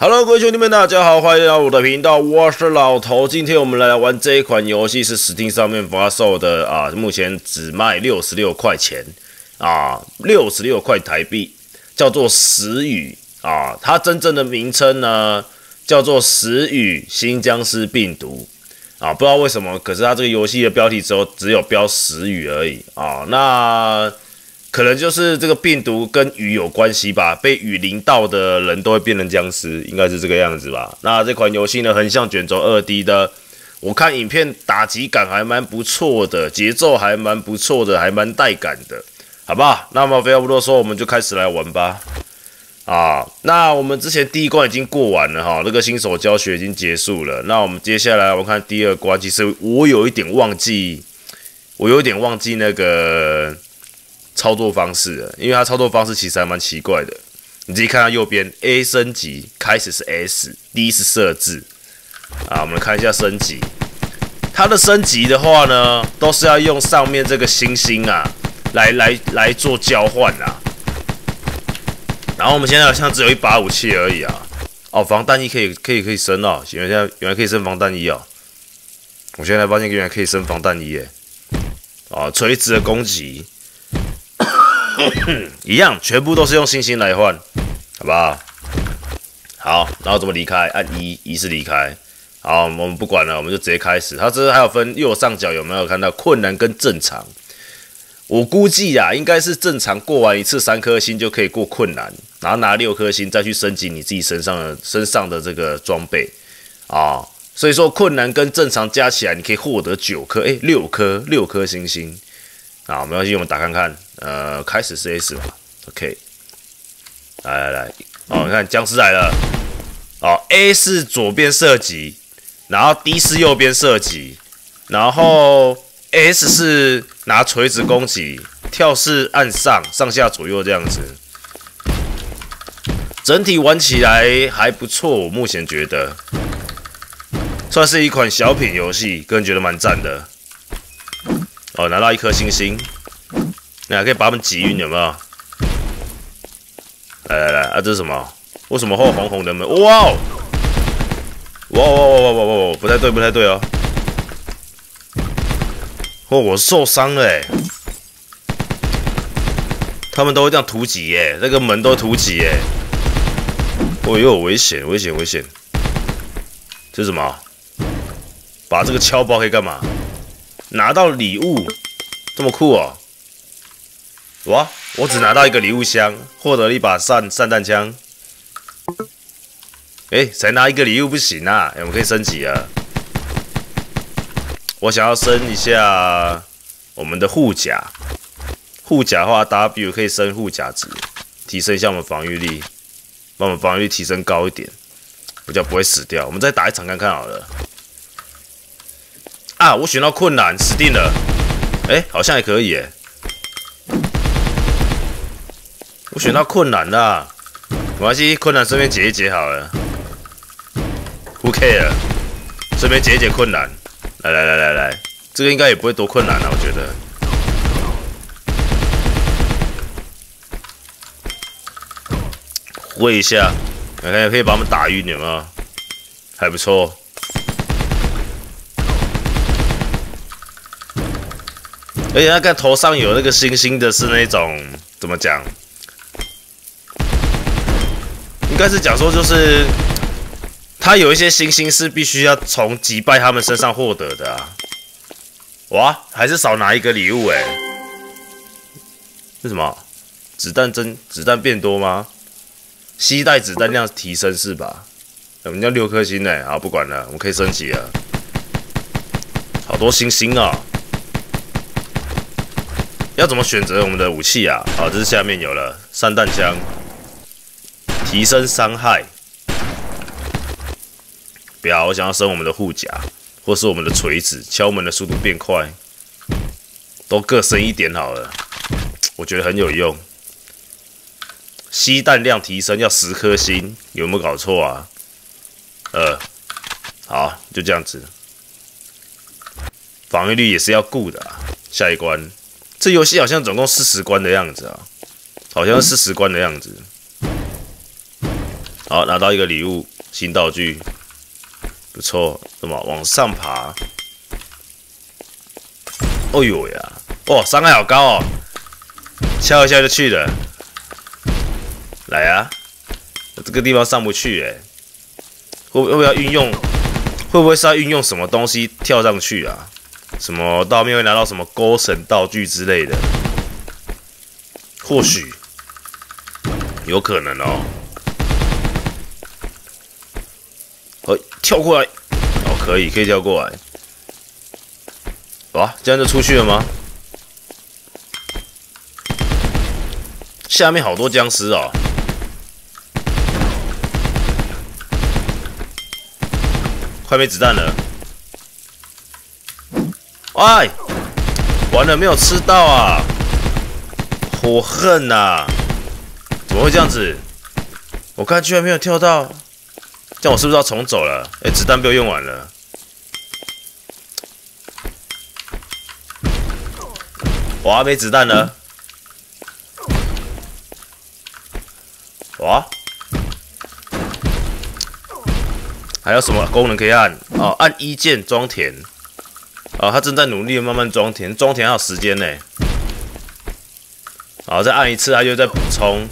Hello，各位兄弟们，大家好，欢迎来到我的频道，我是老头。今天我们来玩这一款游戏，是 Steam 上面发售的啊，目前只卖六十六块钱啊，六十六块台币，叫做《死语》啊，它真正的名称呢叫做《死语新僵尸病毒》啊，不知道为什么，可是它这个游戏的标题只有只有标《死语》而已啊，那。可能就是这个病毒跟雨有关系吧，被雨淋到的人都会变成僵尸，应该是这个样子吧。那这款游戏呢，横向卷轴二 D 的，我看影片打击感还蛮不错的，节奏还蛮不错的，还蛮带感的，好不好？那么废话不多说，我们就开始来玩吧。啊，那我们之前第一关已经过完了哈，那个新手教学已经结束了。那我们接下来我看第二关，其实我有一点忘记，我有点忘记那个。操作方式，因为它操作方式其实还蛮奇怪的。你自己看它右边，A 升级开始是 S，D 是设置。啊，我们来看一下升级。它的升级的话呢，都是要用上面这个星星啊，来来来做交换啊。然后我们现在好像只有一把武器而已啊。哦，防弹衣可以可以可以升哦，原来原来可以升防弹衣哦。我现在发现原来可以升防弹衣耶。啊，垂直的攻击。一样，全部都是用星星来换，好不好？好，然后怎么离开？按一，一是离开。好，我们不管了，我们就直接开始。它这还有分右上角有没有看到困难跟正常？我估计呀，应该是正常过完一次三颗星就可以过困难，然后拿六颗星再去升级你自己身上的身上的这个装备啊。所以说困难跟正常加起来，你可以获得九颗，哎，六颗，六颗星星。啊，没关系，我们打看看。呃，开始是 S 吧，OK。来来来，哦，你看僵尸来了。哦，A 是左边射击，然后 D 是右边射击，然后 S 是拿锤子攻击，跳是按上上下左右这样子。整体玩起来还不错，我目前觉得算是一款小品游戏，个人觉得蛮赞的。哦，拿到一颗星星，你还可以把他们挤晕，有没有？来来来，啊，这是什么？为什么会红红的门？哇哦！哇哇哇哇哇哇！不太对，不太对哦。哦，我受伤了哎！他们都会这样突挤耶，那个门都突挤耶。哦哟，危险，危险，危险！这是什么？把这个敲包可以干嘛？拿到礼物，这么酷哦！哇，我只拿到一个礼物箱，获得了一把散散弹枪。哎，才拿一个礼物不行啊！我们可以升级啊！我想要升一下我们的护甲，护甲的话 W 可以升护甲值，提升一下我们防御力，把我们防御提升高一点，比较不会死掉。我们再打一场看看好了。啊！我选到困难，死定了。哎，好像也可以哎。我选到困难啦，没关系，困难顺便解一解好了。Who care？顺便解一解困难。来来来来来，这个应该也不会多困难了，我觉得。挥一下，看看可以把我们打晕有没有？还不错。而且那个头上有那个星星的，是那种怎么讲？应该是讲说，就是他有一些星星是必须要从击败他们身上获得的啊！哇，还是少拿一个礼物哎？是什么？子弹增，子弹变多吗？携带子弹量提升是吧？我们要六颗星哎！好，不管了，我们可以升级了。好多星星啊！要怎么选择我们的武器啊？好，这是下面有了散弹枪，提升伤害。不要，我想要升我们的护甲，或是我们的锤子，敲门的速度变快，都各升一点好了。我觉得很有用。吸弹量提升要十颗星，有没有搞错啊？呃，好，就这样子。防御力也是要顾的。下一关。这游戏好像总共四十关的样子啊，好像是四十关的样子。好，拿到一个礼物，新道具，不错。什么？往上爬。哦呦呀！哇，伤害好高哦，敲一下就去了。来啊！这个地方上不去哎，会会不会要运用？会不会是要运用什么东西跳上去啊？什么到后面会拿到什么勾绳道具之类的？或许有可能哦。哦，跳过来，哦，可以，可以跳过来。哇，这样就出去了吗？下面好多僵尸哦。快没子弹了！哎，完了，没有吃到啊！我恨呐！怎么会这样子？我刚居然没有跳到，这样我是不是要重走了？哎，子弹被我用完了。哇，没子弹了！哇！还有什么功能可以按？哦，按一键装填。哦，他正在努力慢慢装填，装填还有时间呢。好，再按一次，他又在补充。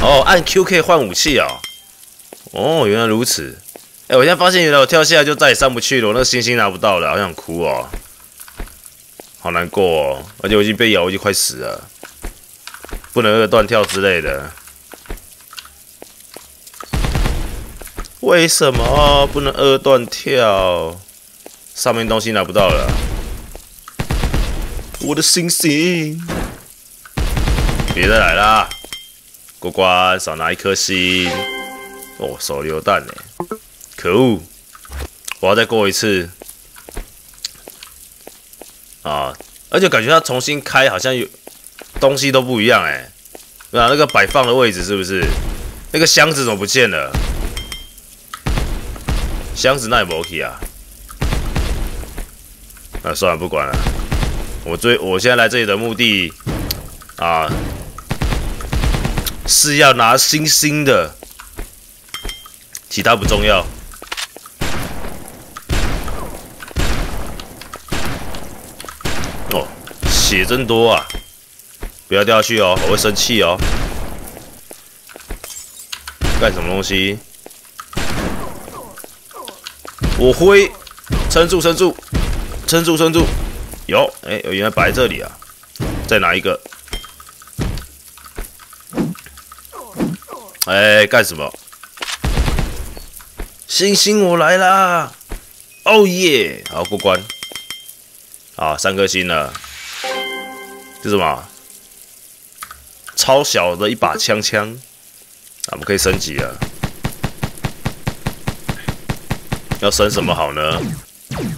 哦，按 Q 可以换武器啊。哦，原来如此。哎，我现在发现，原来我跳下来就再也上不去了，我那个星星拿不到了，好想哭哦。好难过哦，而且我已经被咬，我已经快死了。不能二段跳之类的。为什么不能二段跳？上面东西拿不到了。我的星星，别再来啦！过关少拿一颗星。哦，手榴弹呢？可恶！我要再过一次。啊！而且感觉它重新开，好像有东西都不一样哎。那那个摆放的位置是不是？那个箱子怎么不见了？箱子那也没去啊，那算了，不管了。我最我现在来这里的目的啊，是要拿星星的，其他不重要。哦，血真多啊！不要掉下去哦，我会生气哦。干什么东西？我挥，撑住，撑住，撑住，撑住。有，哎，原来摆这里啊。再拿一个。哎，干什么？星星，我来啦！哦耶！好过关。啊，三颗星了。这什么？超小的一把枪枪。我们可以升级了。要升什么好呢？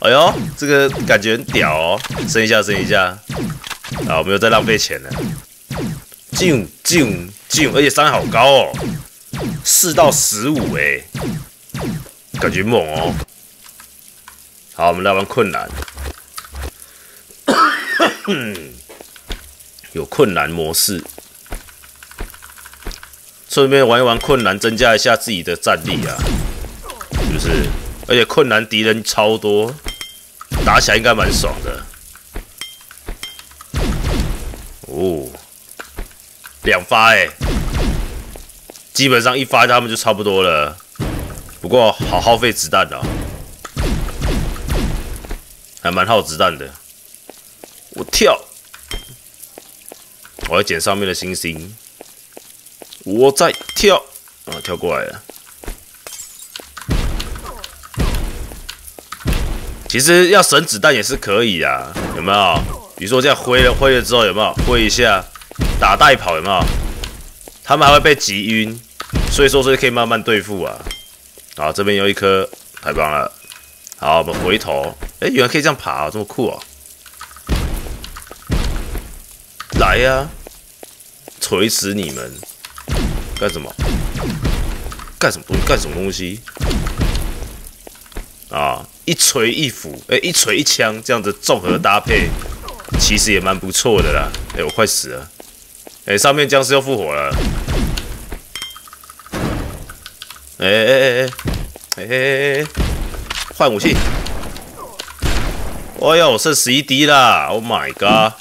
哎呦，这个感觉很屌哦！升一下，升一下。啊，我没有再浪费钱了。进进进，而且伤害好高哦，四到十五哎，感觉猛哦。好，我们来玩困难。有困难模式，顺便玩一玩困难，增加一下自己的战力啊，是不是？而且困难敌人超多，打起来应该蛮爽的。哦，两发哎，基本上一发他们就差不多了。不过好耗费子弹哦，还蛮耗子弹的。我跳，我要捡上面的星星。我在跳，啊，跳过来了。其实要省子弹也是可以啊，有没有？比如说这样挥了挥了之后，有没有挥一下打带跑？有没有？他们还会被击晕，所以说是可以慢慢对付啊。好，这边有一颗，太棒了。好，我们回头，哎，原来可以这样爬，这么酷啊！来呀，锤死你们！干什么？干什么东西？干什么东西？啊！一锤一斧，哎，一锤一枪，这样子综合搭配，其实也蛮不错的啦。哎，我快死了！哎，上面僵尸又复活了。哎哎哎哎哎哎哎！换武器！哎呦，剩十一滴啦！Oh my god！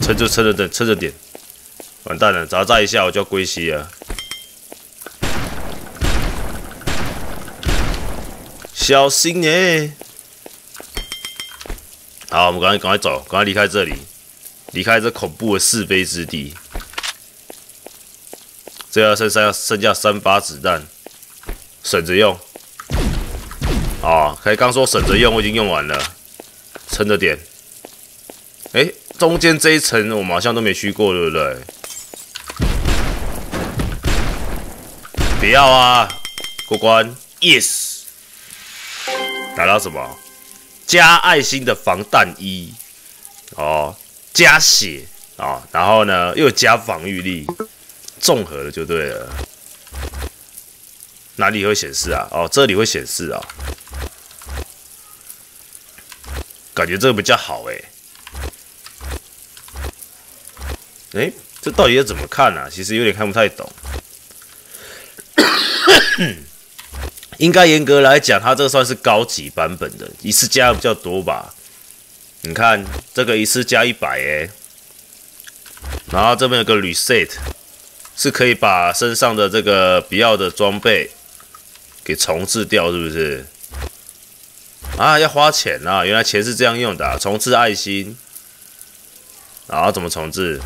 撑着撑着点，撑着点！完蛋了，砸炸一下我就要归西了。小心哎！好，我们赶快赶快走，赶快离开这里，离开这恐怖的是非之地。这要剩下剩下三发子弹，省着用。啊，可以刚说省着用，我已经用完了，撑着点。哎，中间这一层我们好像都没去过，对不对？不要啊！过关，yes。打到什么？加爱心的防弹衣，哦，加血啊，然后呢又加防御力，综合的就对了。哪里会显示啊？哦，这里会显示啊。感觉这个比较好哎。哎，这到底要怎么看呢？其实有点看不太懂。应该严格来讲，它这个算是高级版本的，一次加的比较多吧。你看这个一次加一百哎，然后这边有个 reset，是可以把身上的这个不要的装备给重置掉，是不是？啊，要花钱啊！原来钱是这样用的，重置爱心，然后怎么重置？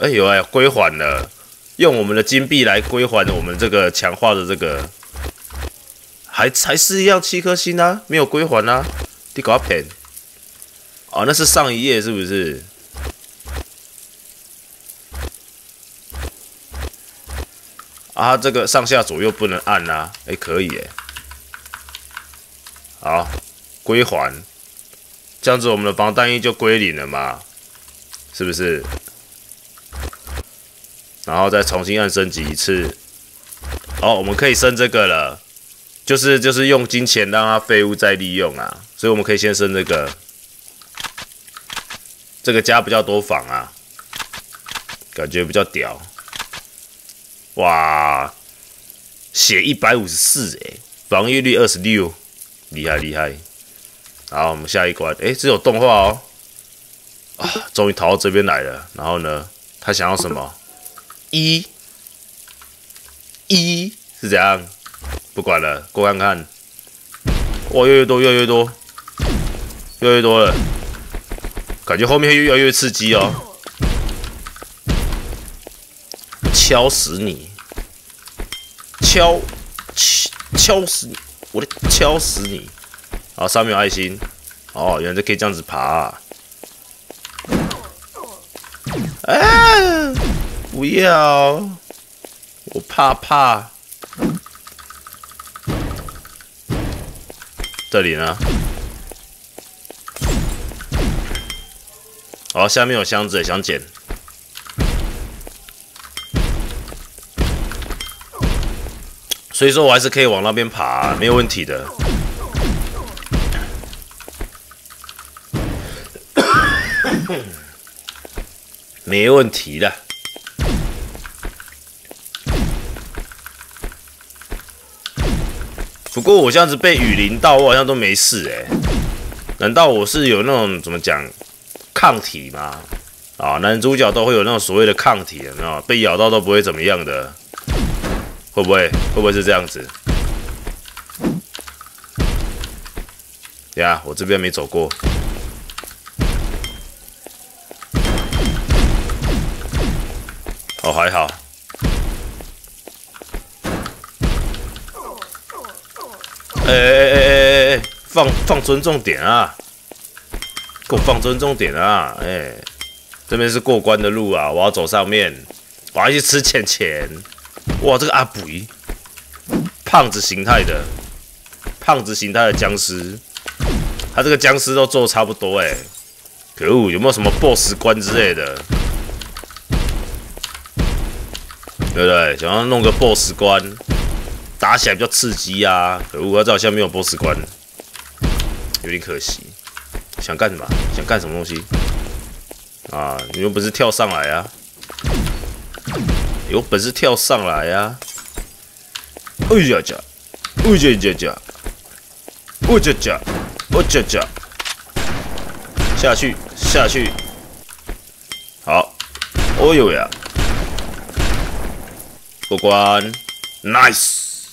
哎呦哎，归还了。用我们的金币来归还我们这个强化的这个，还还是一样七颗星啊，没有归还啊，你搞骗？哦，那是上一页是不是？啊，这个上下左右不能按啊，哎，可以哎，好，归还，这样子我们的防弹衣就归零了嘛，是不是？然后再重新按升级一次，哦，我们可以升这个了，就是就是用金钱让它废物再利用啊，所以我们可以先升这个，这个加比较多防啊，感觉比较屌，哇，血一百五十四哎，防御率二十六，厉害厉害，好，我们下一关，哎，这有动画哦，啊，终于逃到这边来了，然后呢，他想要什么？一，一是怎样？不管了，过看看。哇，越来越多，越来越多，越来越多了。感觉后面越来越刺激哦。敲死你！敲，敲，敲死你！我的敲死你！好，上面有爱心。哦，原来可以这样子爬。啊！不要，我怕怕。这里呢？好，下面有箱子，想捡。所以说我还是可以往那边爬，没有问题的。没问题的。不过我这样子被雨淋到，我好像都没事哎。难道我是有那种怎么讲抗体吗？啊，男主角都会有那种所谓的抗体，啊，被咬到都不会怎么样的，会不会？会不会是这样子？呀，我这边没走过。哦，还好。哎哎哎哎哎！放放尊重点啊！给我放尊重点啊！哎，这边是过关的路啊，我要走上面，我要去吃钱钱。哇，这个阿布，胖子形态的，胖子形态的僵尸，他这个僵尸都做的差不多哎。可恶，有没有什么 BOSS 关之类的？对不对？想要弄个 BOSS 关？打起来比较刺激啊！可恶，这好像没有 BOSS 关，有点可惜。想干什么？想干什么东西？啊，你又不是跳上来啊！有本事跳上来呀！哎呀呀，哎呀呀呀，哎呀呀，哎呀呀，下去下去，好，哦呦呀，过关，nice，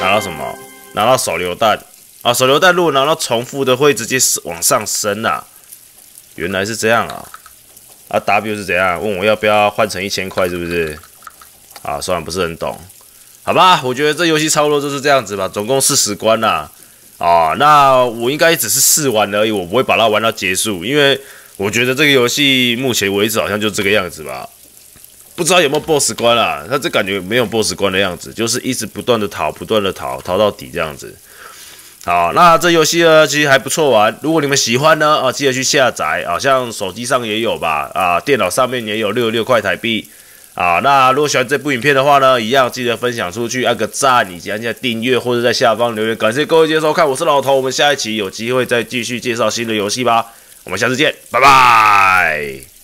拿到什么？拿到手榴弹啊！手榴弹如果拿到重复的，会直接往上升呐。原来是这样啊！啊，W 是怎样？问我要不要换成一千块，是不是？啊，算了，不是很懂，好吧。我觉得这游戏差不多就是这样子吧。总共四十关呐，啊，那我应该只是试玩而已，我不会把它玩到结束，因为我觉得这个游戏目前为止好像就这个样子吧。不知道有没有 BOSS 关啊？他这感觉没有 BOSS 关的样子，就是一直不断的逃，不断的逃，逃到底这样子。好，那这游戏呢，其实还不错玩。如果你们喜欢呢，啊，记得去下载啊，像手机上也有吧，啊，电脑上面也有六十六块台币啊。那如果喜欢这部影片的话呢，一样记得分享出去，按个赞，以及按下订阅，或者在下方留言。感谢各位接收看，我是老头，我们下一期有机会再继续介绍新的游戏吧。我们下次见，拜拜。